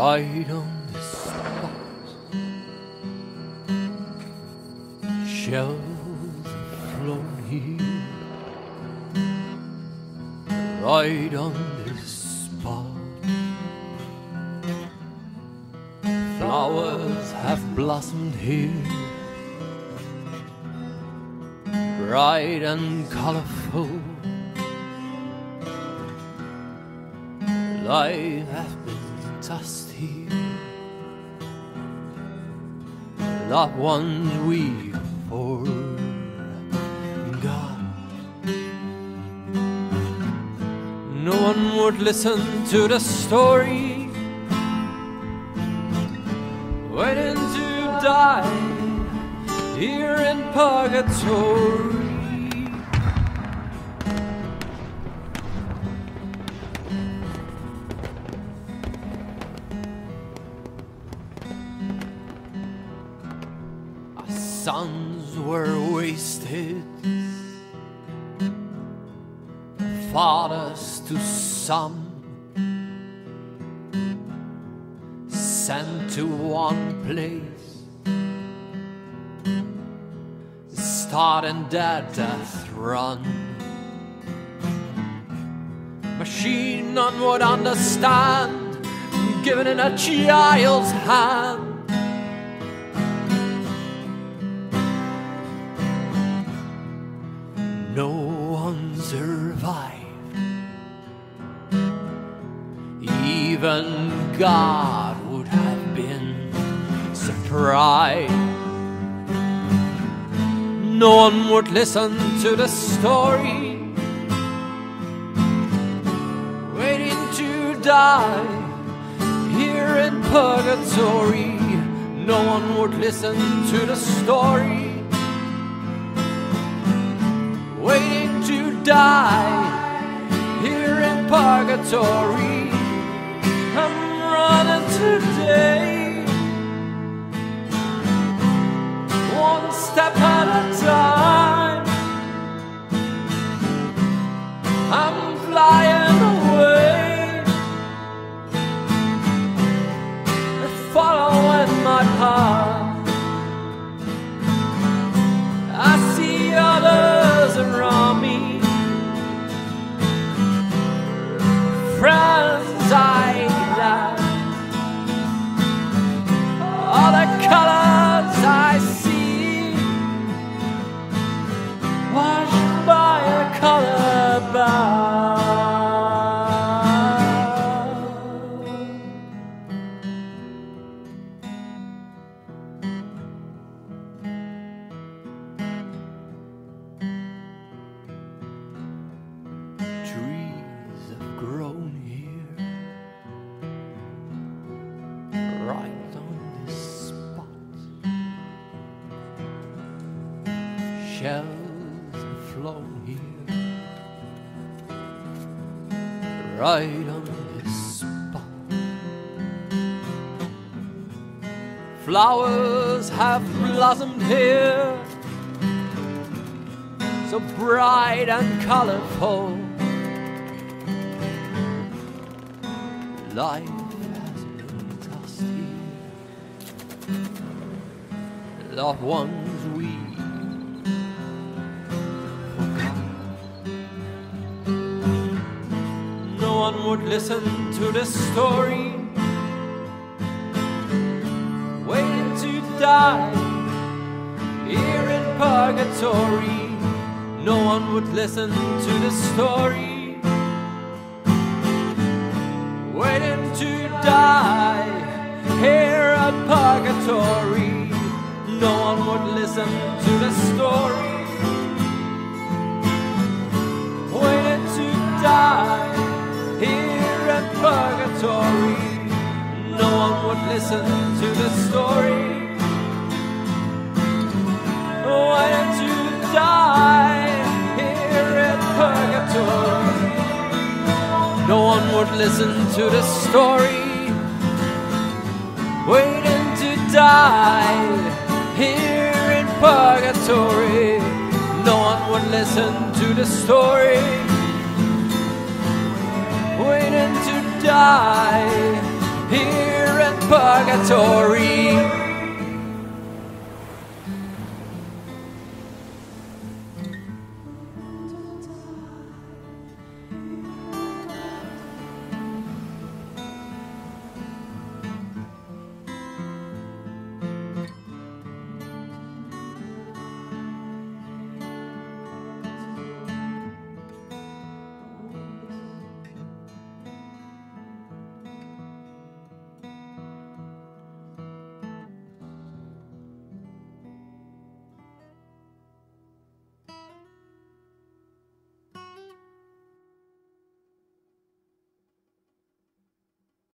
right on this spot. Shells flown here, right on this spot. Flowers have blossomed here, bright and colorful. Life has been tossed here, not ones we forgot. No one would listen to the story, waiting to die here in purgatory. Sons were wasted, fathers to some, sent to one place, start and dead death run. Machine none would understand, given in a child's hand. Even God would have been surprised. No one would listen to the story, waiting to die here in purgatory. No one would listen to the story waiting to die here in purgatory. Shells have flown here, right on this spot. Flowers have blossomed here so bright and colorful. Life has been tossed here, loved ones one would listen to this story, waiting to die here in purgatory. No one would listen to the story. Waiting to die here at purgatory. No one would listen to the story. Purgatory. No one would listen to the story. Waiting to die here at purgatory. No one would listen to the story. Waiting to die here in purgatory. No one would listen to the story. Die here in purgatory.